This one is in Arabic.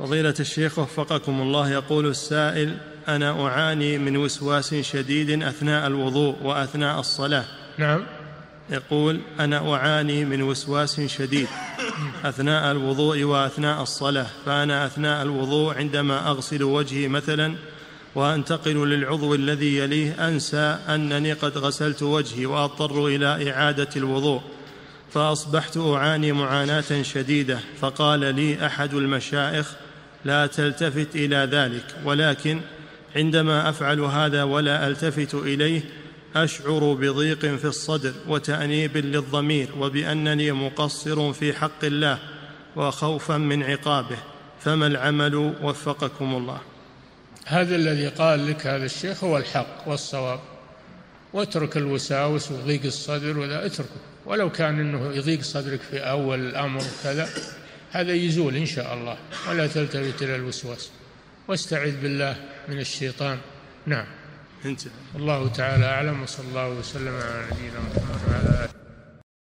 فضيلة الشيخ وفقكم الله يقول السائل أنا أعاني من وسواس شديد أثناء الوضوء وأثناء الصلاة. نعم. يقول أنا أعاني من وسواس شديد أثناء الوضوء وأثناء الصلاة فأنا أثناء الوضوء عندما أغسل وجهي مثلا وأنتقل للعضو الذي يليه أنسى أنني قد غسلت وجهي وأضطر إلى إعادة الوضوء فأصبحت أعاني معاناة شديدة. فقال لي أحد المشايخ لا تلتفت إلى ذلك ولكن عندما أفعل هذا ولا ألتفت إليه أشعر بضيق في الصدر وتأنيب للضمير وبأنني مقصر في حق الله وخوفا من عقابه. فما العمل وفقكم الله؟ هذا الذي قال لك هذا الشيخ هو الحق والصواب. واترك الوساوس وضيق الصدر ولا اتركه. ولو كان إنه يضيق صدرك في أول الأمر كذا هذا يزول إن شاء الله. ولا تلتفت إلى الوسواس. واستعذ بالله من الشيطان. نعم. انتهى. الله تعالى أعلم وصلى الله وسلم على نبينا محمد وعلى